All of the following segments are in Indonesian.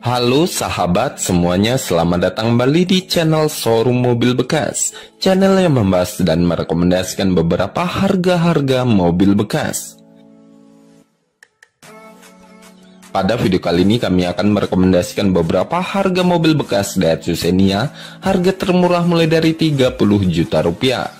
Halo sahabat semuanya, selamat datang kembali di channel Showroom Mobil Bekas. Channel yang membahas dan merekomendasikan beberapa harga-harga mobil bekas. Pada video kali ini kami akan merekomendasikan beberapa harga mobil bekas Daihatsu Xenia Harga termurah mulai dari 30 juta rupiah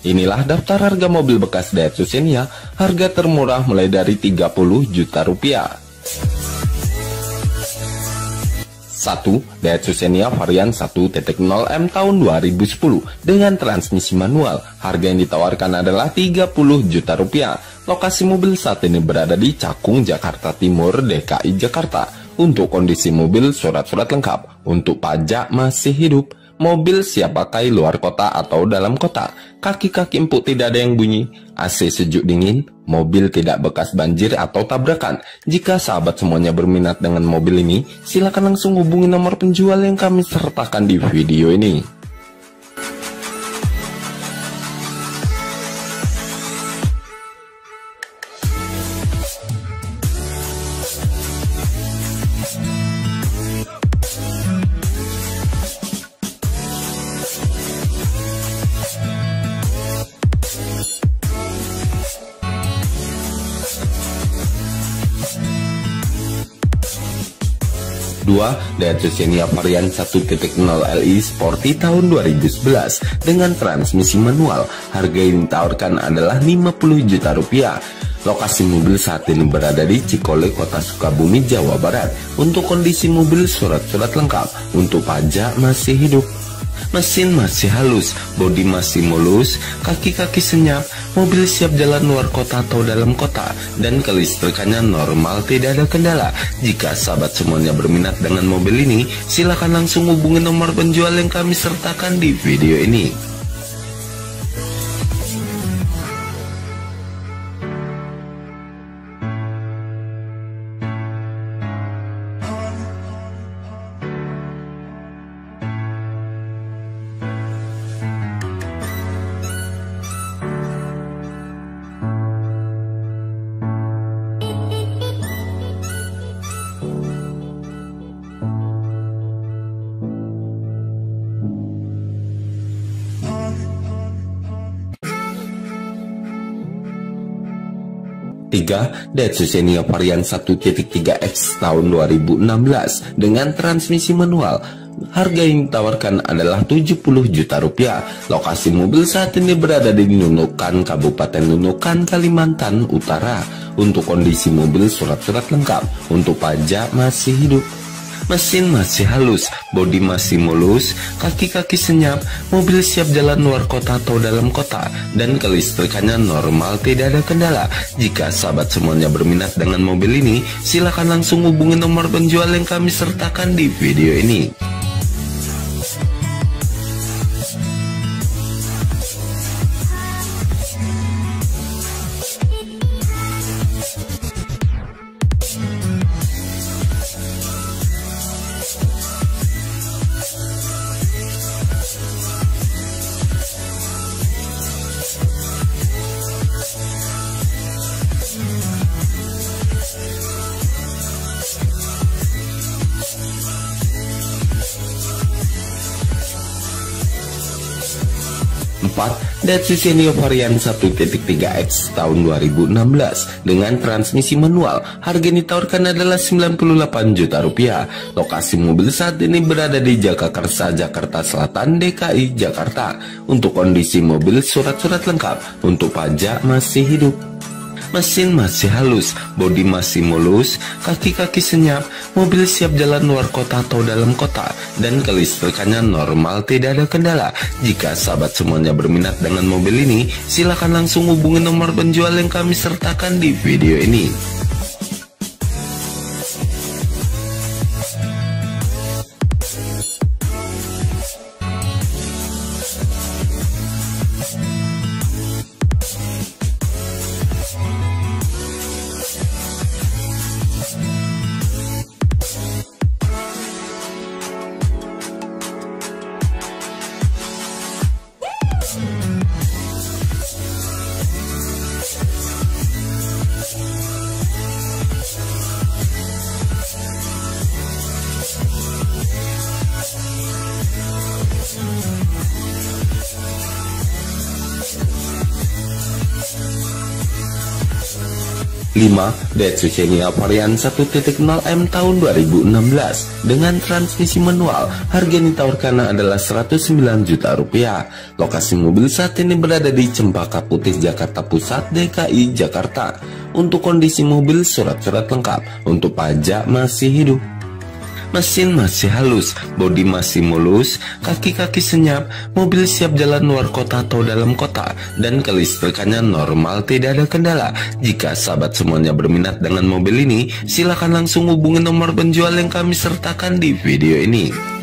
Inilah daftar harga mobil bekas Daihatsu Xenia, harga termurah mulai dari 30 juta rupiah. 1. Daihatsu Xenia varian 1.0M tahun 2010 dengan transmisi manual. Harga yang ditawarkan adalah 30 juta rupiah. Lokasi mobil saat ini berada di Cakung, Jakarta Timur, DKI Jakarta. Untuk kondisi mobil, surat-surat lengkap. Untuk pajak masih hidup mobil siap pakai luar kota atau dalam kota, kaki-kaki empuk tidak ada yang bunyi, AC sejuk dingin, mobil tidak bekas banjir atau tabrakan. Jika sahabat semuanya berminat dengan mobil ini, silakan langsung hubungi nomor penjual yang kami sertakan di video ini. 2 Daihatsu Xenia varian 1.0 Li Sporty tahun 2011 dengan transmisi manual. Harga yang ditawarkan adalah 50 juta rupiah. Lokasi mobil saat ini berada di Cikole, Kota Sukabumi, Jawa Barat. Untuk kondisi mobil surat-surat lengkap, untuk pajak masih hidup mesin masih halus, bodi masih mulus, kaki-kaki senyap, mobil siap jalan luar kota atau dalam kota, dan kelistrikannya normal tidak ada kendala. Jika sahabat semuanya berminat dengan mobil ini, silakan langsung hubungi nomor penjual yang kami sertakan di video ini. 3. Daihatsu Xenia varian 1.3X tahun 2016 dengan transmisi manual. Harga yang ditawarkan adalah 70 juta rupiah. Lokasi mobil saat ini berada di Nunukan, Kabupaten Nunukan, Kalimantan Utara. Untuk kondisi mobil surat-surat lengkap, untuk pajak masih hidup mesin masih halus, bodi masih mulus, kaki-kaki senyap, mobil siap jalan luar kota atau dalam kota, dan kelistrikannya normal tidak ada kendala. Jika sahabat semuanya berminat dengan mobil ini, silakan langsung hubungi nomor penjual yang kami sertakan di video ini. 4. Daihatsu Xenia varian 1.3X tahun 2016 dengan transmisi manual. Harga yang ditawarkan adalah 98 juta rupiah. Lokasi mobil saat ini berada di Jagakarsa, Jakarta Selatan, DKI, Jakarta. Untuk kondisi mobil surat-surat lengkap, untuk pajak masih hidup mesin masih halus, bodi masih mulus, kaki-kaki senyap, mobil siap jalan luar kota atau dalam kota, dan kelistrikannya normal tidak ada kendala. Jika sahabat semuanya berminat dengan mobil ini, silakan langsung hubungi nomor penjual yang kami sertakan di video ini. 5. Daihatsu Xenia varian 1.0M tahun 2016 dengan transmisi manual. Harga yang ditawarkan adalah 109 juta rupiah. Lokasi mobil saat ini berada di Cempaka Putih, Jakarta Pusat, DKI, Jakarta. Untuk kondisi mobil surat-surat lengkap, untuk pajak masih hidup. Mesin masih halus, bodi masih mulus, kaki-kaki senyap, mobil siap jalan luar kota atau dalam kota, dan kelistrikannya normal tidak ada kendala. Jika sahabat semuanya berminat dengan mobil ini, silakan langsung hubungi nomor penjual yang kami sertakan di video ini.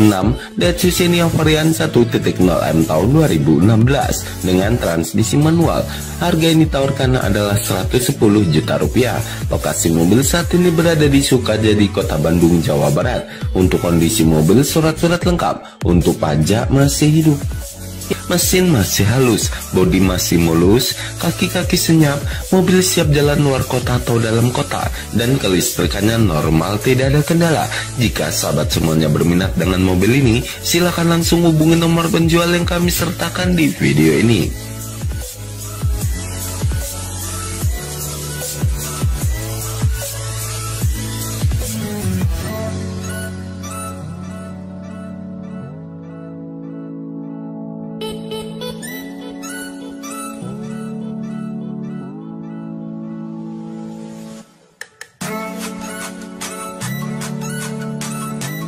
Enam, Daihatsu Xenia varian 1.0M tahun 2016 dengan transmisi manual. Harga yang ditawarkan adalah 110 juta rupiah. Lokasi mobil saat ini berada di Sukajadi, Kota Bandung, Jawa Barat. Untuk kondisi mobil surat-surat lengkap, untuk pajak masih hidup. Mesin masih halus, bodi masih mulus, kaki-kaki senyap, mobil siap jalan luar kota atau dalam kota, dan kelistrikannya normal tidak ada kendala. Jika sahabat semuanya berminat dengan mobil ini, silakan langsung hubungi nomor penjual yang kami sertakan di video ini.